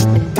No hay.